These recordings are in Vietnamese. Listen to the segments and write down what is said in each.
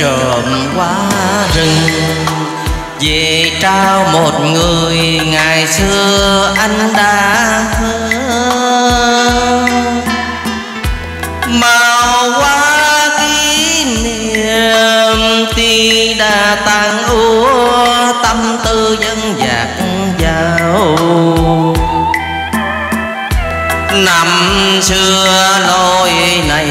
trộm qua rừng. Về trao một người ngày xưa anh đã hứa. Màu quá kỷ niệm tuy đã tan úa, tâm tư dân dạt vào năm xưa lối này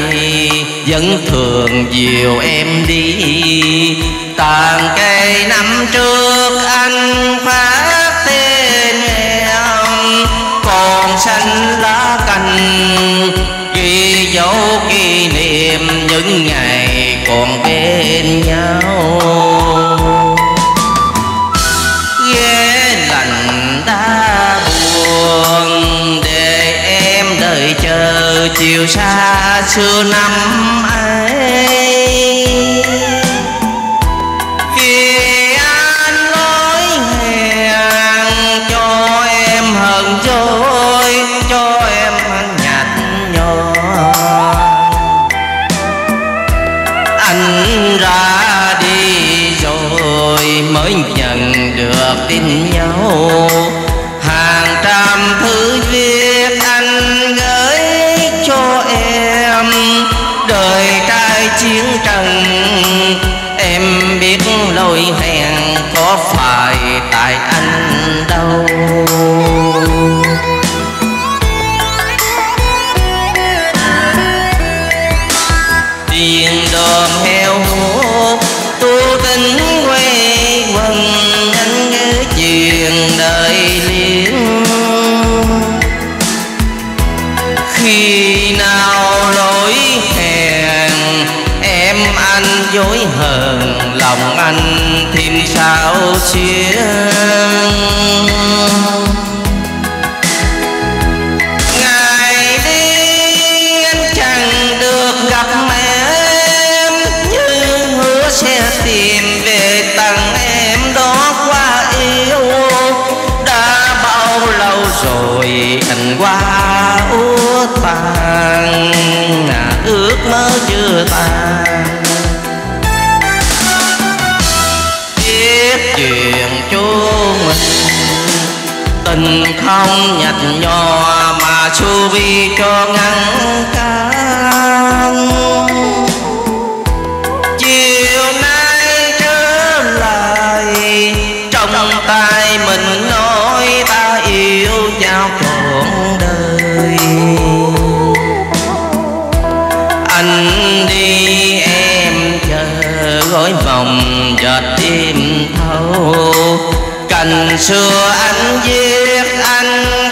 vẫn thường dìu em đi. Tàn cây năm trước anh phát tên em. Còn xanh lá cành, ghi dấu kỷ niệm những ngày còn bên nhau. Chiều xa xưa năm ấy. Dối hờn lòng anh thêm sao xuyên? Tình không nhạt nhòa mà chu vi cho ngăn cản chiều nay trở lại trong tay mình nói ta yêu nhau trọn đời. Anh đi em chờ gói vòng chợt đêm thâu. Cành xưa anh viết anh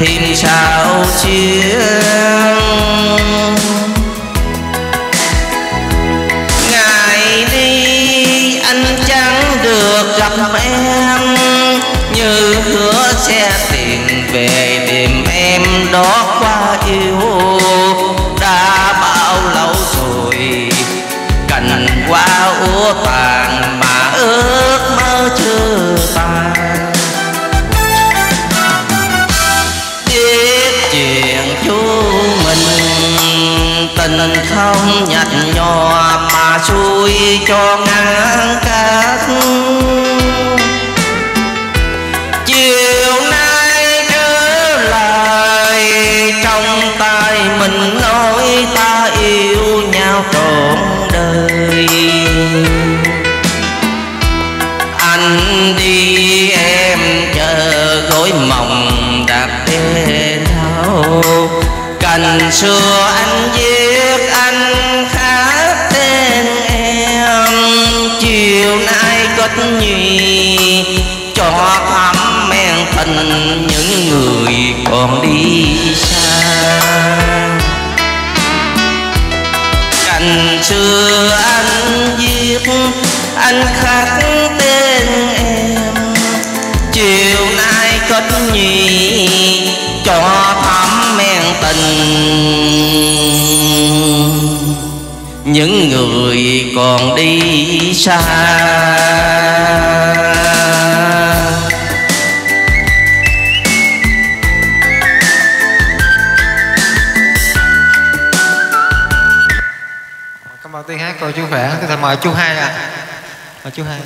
thêm sao xuyên ngày đi, anh chẳng được gặp em. Như hứa sẽ tìm về tìm em đó qua yêu. Đã biết không nhặt nhòa mà chui cho ngăn cách chiều nay trở lại, trong tay mình nói ta yêu nhau trọn đời. Anh đi em chờ gối mộng đạp thế đau cành xưa anh viết nhi cho thắm men tình những người còn đi xa. Cành xưa anh viết anh khắc tên em. Chiều nay kết nhi cho thắm men tình những người còn đi xa Cảm ơn tiếng hát cô chú khỏe. Cái mời chú hai ạ. à. Mời chú hai.